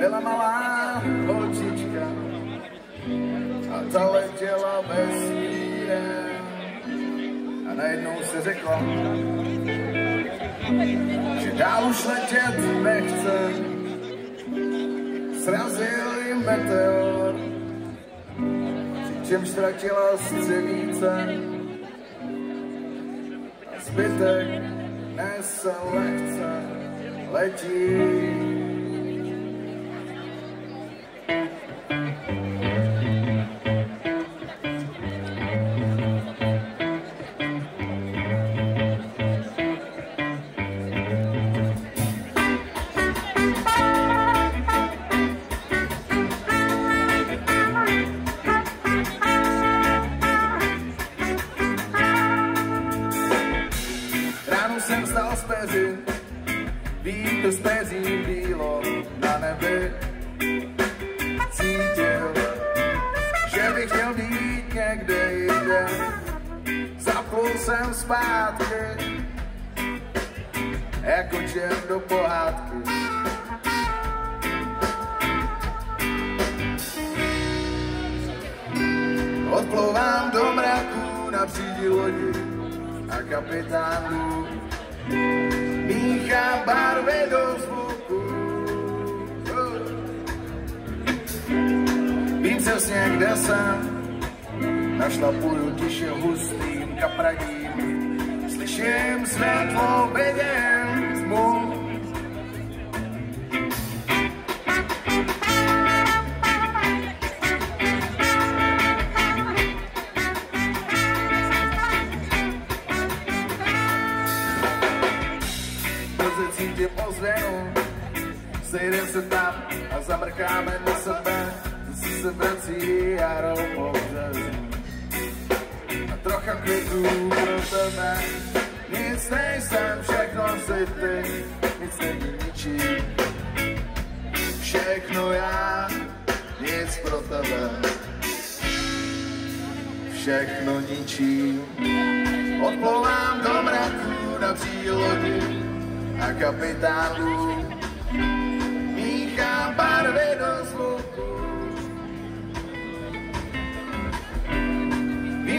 byla malá holčička a ta letěla vesmírem a najednou se řekla, že dál už letět nechce. Srazil ji meteor, přičem ztratila střevíce a zbytek nese lehce letí. Vítr z peří bílo na nebi. Cítil, že bych chtěl být někde jinde. Zaplul jsem zpátky, jako čert do pohádky. Odplouvám do mraku na přídi lodi a kapitán Bůh míchá barvy do zvuku. Vím přesně, kde jsem, našlapuju tiše hustým kapradím. Slyším světlo, vidím tmu. Se tam a zamrkáme na sebe, zase se vrací jaro po březu. A trocha květů pro tebe, nic nejsem, všechno si ty, nic není ničí. Všechno já, nic pro tebe, všechno ničí. Odplouvám do mraku na přílodi a kapitánu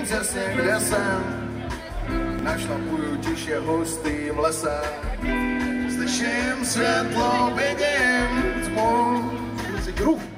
Kde jsem, našlapuju tiše hustým lesem. Slyším světlo, vidím tmu. Ruch.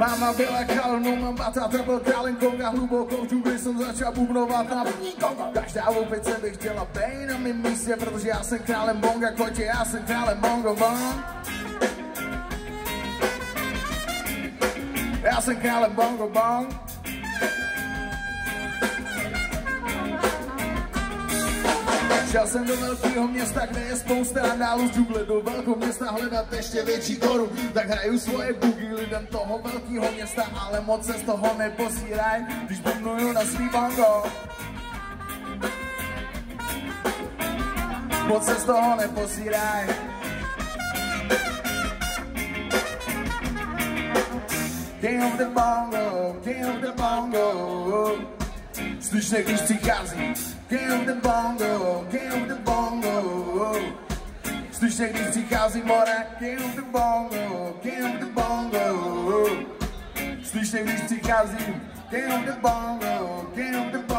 Máma byla kalnou, mám batata byl králem konga Hluboko v džungli jsem začal bubnovat na první konga Každá opice by chtěla bej na mým místě Protože já jsem králem bonga, kotě, já jsem králem bongo bong Já jsem králem bongo bong Šel jsem do velkého města, kde je spousta randálů z džungle Do velkého města hledat ještě větší koru. Tak hraju svoje bugy lidem toho velkého města Ale moc se z toho neposíraj, když bubnuju na svý bongo. Moc se z toho neposíraj King of the bongo, king of the bongo. Slyšne, když přichází King of the bongo, king of the bongo. Slyšne, když přichází more King of the bongo, king of the bongo. Slyšne, když přichází King of the bongo, king of the bongo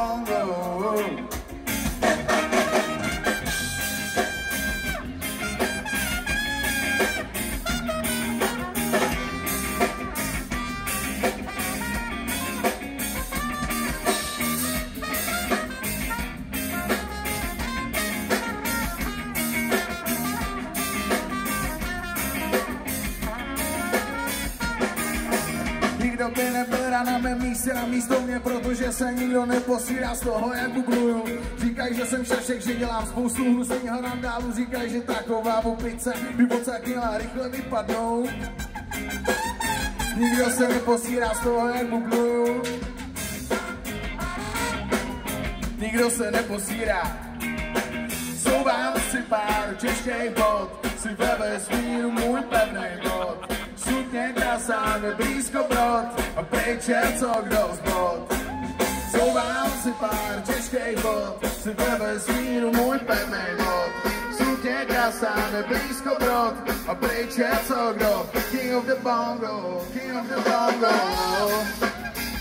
Nikdo by nebyl na mém místě na místo mě, protože se nikdo neposírá z toho, jak bubluju. Říkají, že jsem šašek, že dělám spoustu hnusného randálu, říkají, že taková opice by moc měla rychle vypadnout. Nikdo se neposírá z toho, jak bubluju. Nikdo se neposírá. Souvám si pár těžkých bod, si ve vesmíru můj pevný bod. Sutně krasáme blízko brod a pryč je co kdo zbod. Souvám si pár těžkých bod, si ve vesmíru můj pevný bod. Sutně krasáme blízko brod a pryč je co kdo. King of the bongo, king of the bongo.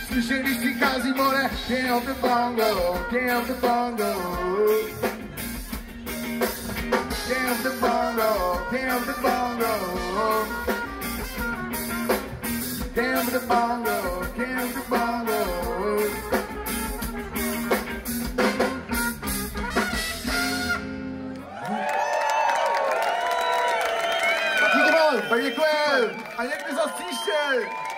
Slyším, když přichází more, king of the bongo, king of the bongo. King of the bongo, king of the bongo. King of the bongo, king of the bongo. Díky moc, děkujem. A někdy zase příště.